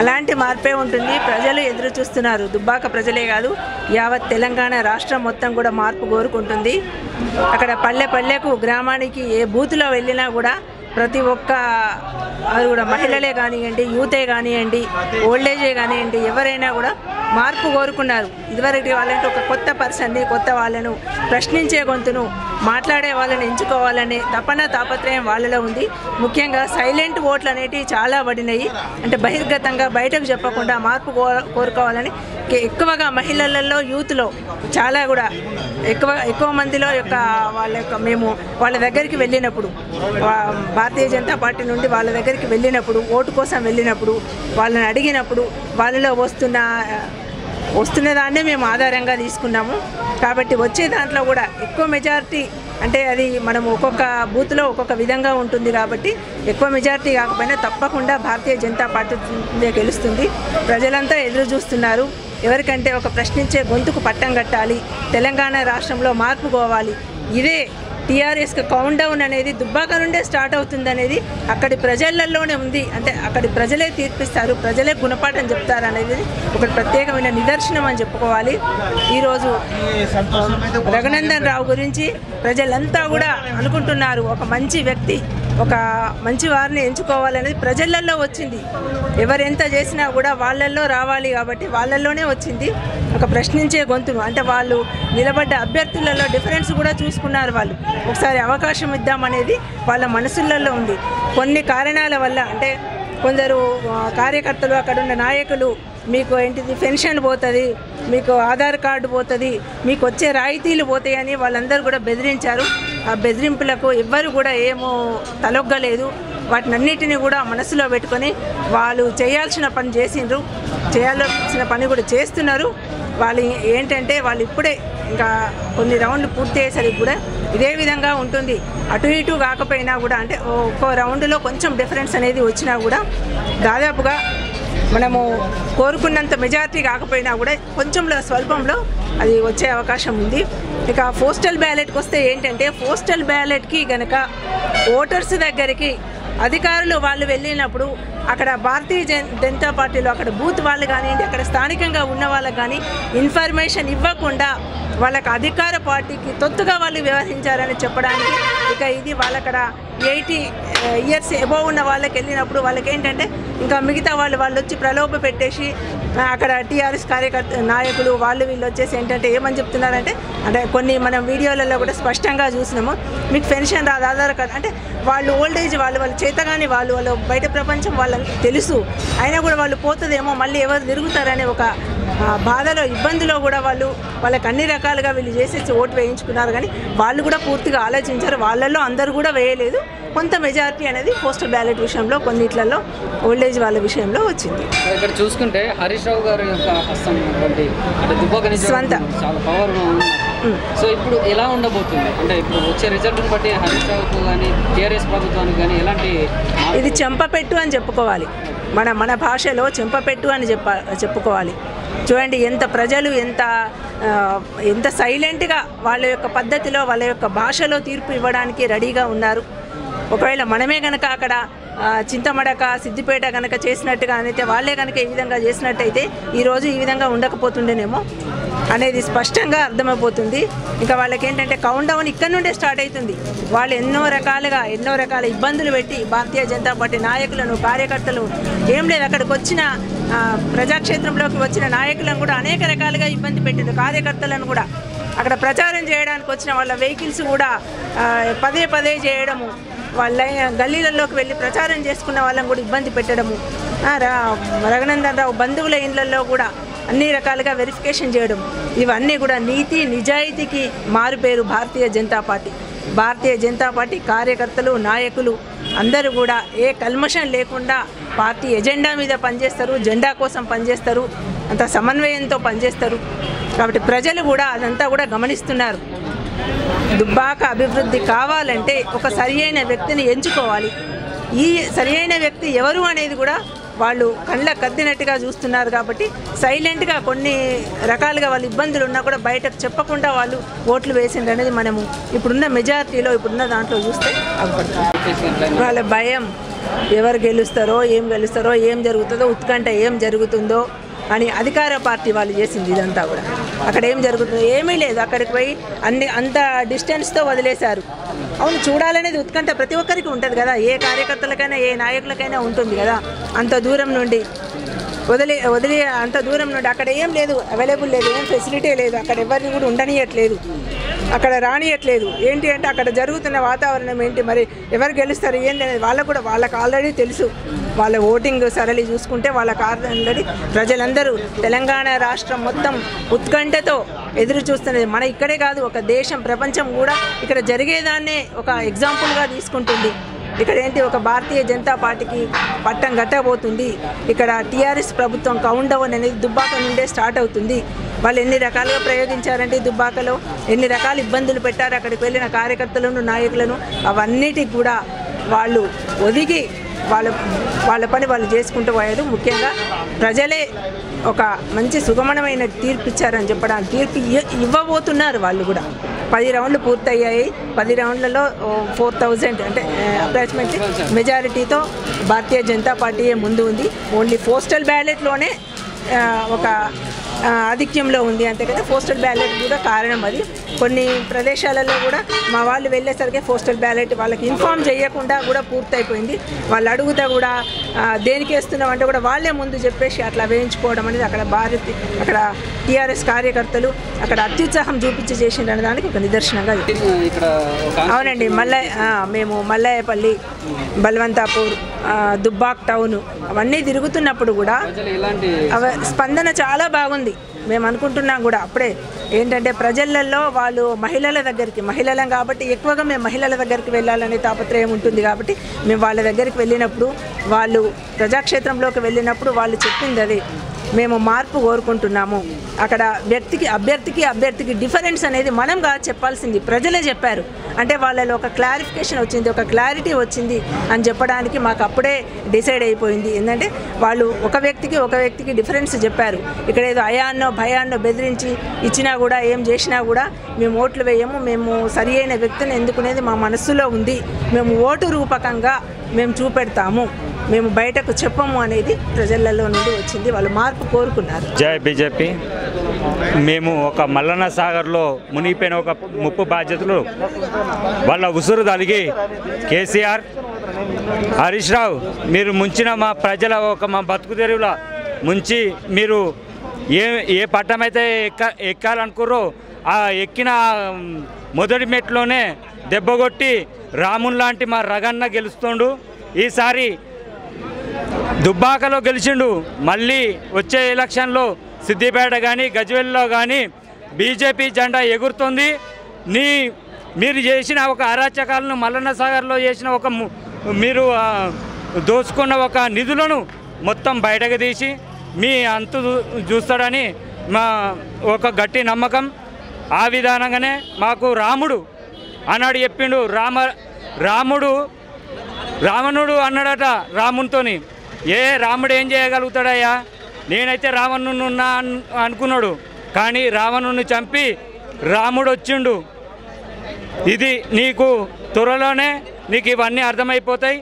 అలాంటి మార్పే ఉంటుంది. ప్రజలు ఎదురు చూస్తున్నారు. దుబ్బాక ప్రజలే కాదు యావత్ తెలంగాణ రాష్ట్రం మొత్తం కూడా మార్పు కోరుకుంటుంది. అక్కడ పల్లె పల్లెకు గ్రామానికి ఏ బూత్లో వెళ్ళినా కూడా ప్రతి ఒక్క అది కూడా మహిళలే కానివ్వండి యూతే కానివ్వండి ఓల్డేజే కానివ్వండి ఎవరైనా కూడా మార్పు కోరుకున్నారు. ఇదివరకు వాళ్ళంటే ఒక కొత్త పర్సన్ని కొత్త వాళ్ళను ప్రశ్నించే గొంతును మాట్లాడే వాళ్ళని ఎంచుకోవాలనే తపన తాపత్రయం వాళ్ళలో ఉంది. ముఖ్యంగా సైలెంట్ ఓట్లు అనేటివి చాలా పడినాయి. అంటే బహిర్గతంగా బయటకు చెప్పకుండా మార్పు కో- కోరుకోవాలని ఎక్కువగా మహిళలలో యూత్లో చాలా కూడా ఎక్కువ ఎక్కువ మందిలో యొక్క వాళ్ళ యొక్క మేము వాళ్ళ దగ్గరికి వెళ్ళినప్పుడు భారతీయ జనతా పార్టీ నుండి వాళ్ళ దగ్గరికి వెళ్ళినప్పుడు ఓటు కోసం వెళ్ళినప్పుడు వాళ్ళని అడిగినప్పుడు వాళ్ళలో వస్తున్న వస్తున్న దాన్నే మేము ఆధారంగా తీసుకున్నాము. కాబట్టి వచ్చే దాంట్లో కూడా ఎక్కువ మెజారిటీ అంటే అది మనం ఒక్కొక్క బూత్లో ఒక్కొక్క విధంగా ఉంటుంది కాబట్టి ఎక్కువ మెజారిటీ కాకపోయినా తప్పకుండా భారతీయ జనతా పార్టీ గెలుస్తుంది. ప్రజలంతా ఎదురు చూస్తున్నారు. ఎవరికంటే ఒక ప్రశ్నించే గొంతుకు పట్టం కట్టాలి. తెలంగాణ రాష్ట్రంలో మార్పుకోవాలి ఇదే టీఆర్ఎస్కి కౌంట్ డౌన్ అనేది దుబ్బాక నుండే స్టార్ట్ అవుతుంది అనేది అక్కడి ప్రజలలోనే ఉంది. అంటే అక్కడి ప్రజలే తీర్పిస్తారు ప్రజలే గుణపాఠం చెప్తారు అనేది ఒక ప్రత్యేకమైన నిదర్శనం అని చెప్పుకోవాలి. ఈరోజు రఘునందన్ రావు గురించి ప్రజలంతా కూడా అనుకుంటున్నారు. ఒక మంచి వ్యక్తి ఒక మంచి వారిని ఎంచుకోవాలనేది ప్రజలల్లో వచ్చింది. ఎవరు ఎంత చేసినా కూడా వాళ్ళల్లో రావాలి కాబట్టి వాళ్ళల్లోనే వచ్చింది. ఒక ప్రశ్నించే గొంతును అంటే వాళ్ళు నిలబడ్డ అభ్యర్థులలో డిఫరెన్స్ కూడా చూసుకున్నారు వాళ్ళు. ఒకసారి అవకాశం ఇద్దామనేది వాళ్ళ మనసులలో ఉంది. కొన్ని కారణాల వల్ల అంటే కొందరు కార్యకర్తలు అక్కడ ఉన్న నాయకులు మీకు ఏంటిది పెన్షన్ పోతుంది మీకు ఆధార్ కార్డు పోతుంది మీకు వచ్చే రాయితీలు పోతాయని వాళ్ళందరూ కూడా బెదిరించారు. బెదిరింపులకు ఎవ్వరు కూడా ఏమో తలొగ్గలేదు. వాటిని అన్నిటిని కూడా మనసులో పెట్టుకొని వాళ్ళు చేయాల్సిన పని చేసిండ్రు. చేయాల్సిన పని కూడా చేస్తున్నారు. వాళ్ళు ఏంటంటే వాళ్ళు ఇప్పుడే ఇంకా కొన్ని రౌండ్లు పూర్తి అయ్యేసరికి కూడా ఇదే విధంగా ఉంటుంది. అటు ఇటు కాకపోయినా కూడా అంటే ఒక్కో రౌండ్లో కొంచెం డిఫరెన్స్ అనేది వచ్చినా కూడా దాదాపుగా మనము కోరుకున్నంత మెజారిటీ కాకపోయినా కూడా కొంచెంలో స్వల్పంలో అది వచ్చే అవకాశం ఉంది. ఇక పోస్టల్ బ్యాలెట్కి వస్తే ఏంటంటే పోస్టల్ బ్యాలెట్కి గనక ఓటర్స్ దగ్గరికి అధికారులు వాళ్ళు వెళ్ళినప్పుడు అక్కడ భారతీయ జన్ జనతా పార్టీలో అక్కడ బూత్ వాళ్ళు కానివ్వండి అక్కడ స్థానికంగా ఉన్న వాళ్ళకి కానీ ఇన్ఫర్మేషన్ ఇవ్వకుండా వాళ్ళకి అధికార పార్టీకి తొత్తుగా వాళ్ళు వ్యవహరించారని చెప్పడానికి ఇక ఇది వాళ్ళక్కడ ఎయిటీ ఇయర్స్ ఎబో ఉన్న వాళ్ళకి వెళ్ళినప్పుడు వాళ్ళకి ఏంటంటే ఇంకా మిగతా వాళ్ళు వాళ్ళు వచ్చి ప్రలోభ పెట్టేసి అక్కడ టీఆర్ఎస్ కార్యకర్త నాయకులు వాళ్ళు వీళ్ళు వచ్చేసి ఏంటంటే ఏమని చెప్తున్నారంటే అంటే కొన్ని మనం వీడియోలలో కూడా స్పష్టంగా చూసినాము మీకు పెన్షన్ రాదు ఆధార్ కార్డు అంటే వాళ్ళు ఓల్డ్ ఏజ్ వాళ్ళు వాళ్ళు చేతగాని వాళ్ళు వాళ్ళు బయట ప్రపంచం వాళ్ళ తెలుసు. అయినా కూడా వాళ్ళు పోతుందేమో మళ్ళీ ఎవరు తిరుగుతారనే ఒక బాధలో ఇబ్బందిలో కూడా వాళ్ళు వాళ్ళకి అన్ని రకాలుగా వీళ్ళు చేసేసి ఓటు వేయించుకున్నారు. కానీ వాళ్ళు కూడా పూర్తిగా ఆలోచించారు. వాళ్ళల్లో అందరూ కూడా వేయలేదు. కొంత మెజారిటీ అనేది పోస్టల్ బ్యాలెట్ విషయంలో కొన్నిట్లలో ఓల్డేజ్ వాళ్ళ విషయంలో వచ్చింది. ఇక్కడ చూసుకుంటే హరీష్ రావు గారి యొక్క హస్తం స్వంత. చాలా సో ఇప్పుడు ఎలా ఉండబోతుంది? అంటే ఇప్పుడు వచ్చే రిజల్ట్ని బట్టి హరీష్ రావుకు కానీ టీఆర్ఎస్ ప్రభుత్వానికి కానీ ఎలాంటి ఇది చెంపపెట్టు అని చెప్పుకోవాలి. మన మన భాషలో చెంపపెట్టు అని చెప్ప చెప్పుకోవాలి. చూడండి ఎంత ప్రజలు ఎంత ఎంత సైలెంట్గా వాళ్ళ యొక్క పద్ధతిలో వాళ్ళ యొక్క భాషలో తీర్పు ఇవ్వడానికి రెడీగా ఉన్నారు. ఒకవేళ మనమే కనుక అక్కడ చింతమడక సిద్దిపేట కనుక చేసినట్టుగా అయితే వాళ్ళే కనుక ఈ విధంగా చేసినట్టయితే ఈరోజు ఈ విధంగా ఉండకపోతుండేనేమో. అనేది స్పష్టంగా అర్థమైపోతుంది. ఇంకా వాళ్ళకి ఏంటంటే కౌంట్ డౌన్ ఇక్కడ నుండే స్టార్ట్ అవుతుంది. వాళ్ళు ఎన్నో రకాలుగా ఎన్నో రకాల ఇబ్బందులు పెట్టి భారతీయ జనతా పార్టీ నాయకులను కార్యకర్తలు ఏం లేదు అక్కడికి వచ్చిన ప్రజాక్షేత్రంలోకి వచ్చిన నాయకులను కూడా అనేక రకాలుగా ఇబ్బంది పెట్టింది. కార్యకర్తలను కూడా. అక్కడ ప్రచారం చేయడానికి వచ్చిన వాళ్ళ వెహికల్స్ కూడా పదే పదే చేయడము వాళ్ళ గల్లీలలోకి వెళ్ళి ప్రచారం చేసుకున్న వాళ్ళని కూడా ఇబ్బంది పెట్టడము. రా- రఘునందన్ రావు బంధువుల ఇండ్లలో కూడా అన్ని రకాలుగా వెరిఫికేషన్ చేయడం. ఇవన్నీ కూడా నీతి నిజాయితీకి మారుపేరు భారతీయ జనతా పార్టీ. భారతీయ జనతా పార్టీ కార్యకర్తలు నాయకులు అందరూ కూడా ఏ కల్మషం లేకుండా పార్టీ ఎజెండా మీద పనిచేస్తారు జెండా కోసం పనిచేస్తారు అంత సమన్వయంతో పనిచేస్తారు. కాబట్టి ప్రజలు కూడా అదంతా కూడా గమనిస్తున్నారు. దుబ్బాక అభివృద్ధి కావాలంటే ఒక సరి వ్యక్తిని ఎంచుకోవాలి. ఈ సరి వ్యక్తి ఎవరు అనేది కూడా వాళ్ళు కళ్ళ కద్దినట్టుగా చూస్తున్నారు కాబట్టి సైలెంట్గా కొన్ని రకాలుగా వాళ్ళు ఇబ్బందులు ఉన్నా కూడా బయటకు చెప్పకుండా వాళ్ళు ఓట్లు వేసిండ్రు అనేది మనము ఇప్పుడున్న మెజారిటీలో ఇప్పుడున్న దాంట్లో చూస్తే అవ్వబడుతుంది వాళ్ళ భయం ఎవరు గెలుస్తారో ఏం గెలుస్తారో ఏం జరుగుతుందో ఉత్కంఠ ఏం జరుగుతుందో అని అధికార పార్టీ వాళ్ళు చేసింది ఇదంతా కూడా. అక్కడ ఏం జరుగుతుందో? ఏమీ లేదు. అక్కడికి పోయి అన్ని అంత డిస్టెన్స్తో వదిలేశారు. అవును చూడాలనేది ఉత్కంఠ ప్రతి ఒక్కరికి ఉంటుంది కదా. ఏ కార్యకర్తలకైనా ఏ నాయకులకైనా ఉంటుంది కదా. అంత దూరం నుండి వదిలే వదిలే అంత దూరం నుండి అక్కడ ఏం లేదు అవైలబుల్ లేదు ఏం ఫెసిలిటీ లేదు అక్కడ ఎవరిని కూడా ఉండనియట్లేదు. అక్కడ రానియట్లేదు. ఏంటి అంటే అక్కడ జరుగుతున్న వాతావరణం ఏంటి మరి ఎవరు గెలుస్తారు ఏంటి అనేది వాళ్ళకు కూడా వాళ్ళకి ఆల్రెడీ తెలుసు. వాళ్ళ ఓటింగ్ సరళి చూసుకుంటే వాళ్ళకు ఆల్రెడీ ప్రజలందరూ తెలంగాణ రాష్ట్రం మొత్తం ఉత్కంఠతో ఎదురు చూస్తున్నది. మన ఇక్కడే కాదు ఒక దేశం ప్రపంచం కూడా ఇక్కడ జరిగేదాన్నే ఒక ఎగ్జాంపుల్గా తీసుకుంటుంది. ఇక్కడ ఏంటి ఒక భారతీయ జనతా పార్టీకి పట్టం గట్టబోతుంది. ఇక్కడ టీఆర్ఎస్ ప్రభుత్వం కౌంట్ డౌన్ అనేది దుబ్బాక నుండే స్టార్ట్ అవుతుంది. వాళ్ళు ఎన్ని రకాలుగా ప్రయోగించారంటే దుబ్బాకలో ఎన్ని రకాల ఇబ్బందులు పెట్టారు అక్కడికి వెళ్ళిన కార్యకర్తలను నాయకులను అవన్నిటికి కూడా వాళ్ళు ఒదిగి వాళ్ళ వాళ్ళ పని వాళ్ళు చేసుకుంటూ పోయారు. ముఖ్యంగా ప్రజలే ఒక మంచి సుగమనమైన తీర్పు ఇచ్చారని చెప్పడానికి తీర్పు ఇవ్వబోతున్నారు వాళ్ళు కూడా. పది రౌండ్లు పూర్తయ్యాయి. పది రౌండ్లలో ఫోర్ థౌజండ్ అంటే అప్రాక్సిమేట్లీ మెజారిటీతో భారతీయ జనతా పార్టీయే ముందు ఉంది. ఓన్లీ పోస్టల్ బ్యాలెట్లోనే ఒక ఆధిక్యంలో ఉంది అంతే కదా పోస్టల్ బ్యాలెట్ కూడా కారణం అది. కొన్ని ప్రదేశాలలో కూడా మా వాళ్ళు వెళ్ళేసరికి పోస్టల్ బ్యాలెట్ వాళ్ళకి ఇన్ఫామ్ చేయకుండా కూడా పూర్తయిపోయింది. వాళ్ళు అడుగుతా కూడా దేనికి వేస్తున్నాం అంటే కూడా వాళ్ళే ముందు చెప్పేసి అట్లా వేయించుకోవడం అనేది అక్కడ భారతి అక్కడ టీఆర్ఎస్ కార్యకర్తలు అక్కడ అత్యుత్సాహం చూపించి చేసిన దానికి ఒక నిదర్శనంగా అవునండి మల్లయ్య మేము మల్లయ్యపల్లి బల్వంతాపూర్ దుబ్బాక్ టౌన్ అవన్నీ తిరుగుతున్నప్పుడు కూడా స్పందన చాలా బాగుంది. మేము అనుకుంటున్నాం కూడా అప్పుడే. ఏంటంటే ప్రజలలో వాళ్ళు మహిళల దగ్గరికి మహిళలం కాబట్టి ఎక్కువగా మేము మహిళల దగ్గరికి వెళ్ళాలనే తాపత్రయం ఉంటుంది కాబట్టి మేము వాళ్ళ దగ్గరికి వెళ్ళినప్పుడు వాళ్ళు ప్రజాక్షేత్రంలోకి వెళ్ళినప్పుడు వాళ్ళు చెప్పింది అది. మేము మార్పు కోరుకుంటున్నాము. అక్కడ వ్యక్తికి అభ్యర్థికి అభ్యర్థికి డిఫరెన్స్ అనేది మనంగా చెప్పాల్సింది. ప్రజలే చెప్పారు. అంటే వాళ్ళలో ఒక క్లారిఫికేషన్ వచ్చింది ఒక క్లారిటీ వచ్చింది అని చెప్పడానికి మాకు అప్పుడే డిసైడ్ అయిపోయింది. ఏంటంటే వాళ్ళు ఒక వ్యక్తికి ఒక వ్యక్తికి డిఫరెన్స్ చెప్పారు. ఇక్కడ ఏదో అయాన్నో భయాన్నో బెదిరించి ఇచ్చినా కూడా ఏం చేసినా కూడా మేము ఓట్లు వేయము. మేము సరి అయిన వ్యక్తిని ఎందుకునేది మా మనస్సులో ఉంది. మేము ఓటు రూపకంగా మేము చూపెడతాము. మేము బయటకు చెప్పము అనేది ప్రజలలో నుండి వచ్చింది. వాళ్ళు మార్పు కోరుకున్నారు. జై బీజేపీ. మేము ఒక మల్లన్న సాగర్లో మునిగిపోయిన ఒక ముప్పు బాధ్యతలు వాళ్ళ ఉసురు తలిగి కేసీఆర్ హరీష్ రావు మీరు ముంచిన మా ప్రజల ఒక మా బతుకు తెరువుల ముంచి మీరు ఏ ఏ పట్టమైతే ఎక్క ఎక్కాలనుకుర్రో ఆ ఎక్కిన మొదటి మెట్లోనే దెబ్బగొట్టి రామున్ లాంటి మా రగన్న గెలుస్తుండు. ఈసారి దుబ్బాకలో గెలిచిండు. మళ్ళీ వచ్చే ఎలక్షన్లో సిద్దిపేట కానీ గజ్వెల్లో కానీ బీజేపీ జెండా ఎగురుతుంది. నీ మీరు చేసిన ఒక అరాచకాలను మల్లన్న సాగర్లో చేసిన ఒక మీరు దోచుకున్న ఒక నిధులను మొత్తం బయటకు తీసి మీ అంతు చూస్తాడని మా ఒక గట్టి నమ్మకం. ఆ విధానంగానే మాకు రాముడు అన్నాడు చెప్పిండు. రామ రాముడు రావణుడు అన్నాడట రామునితోని. ఏ రాముడు ఏం చేయగలుగుతాడయ్యా? నేనైతే రావణుని ఉన్నా అనుకున్నాడు. కానీ రావణుని చంపి రాముడు వచ్చిండు ఇది నీకు త్వరలోనే నీకు ఇవన్నీ అర్థమైపోతాయి.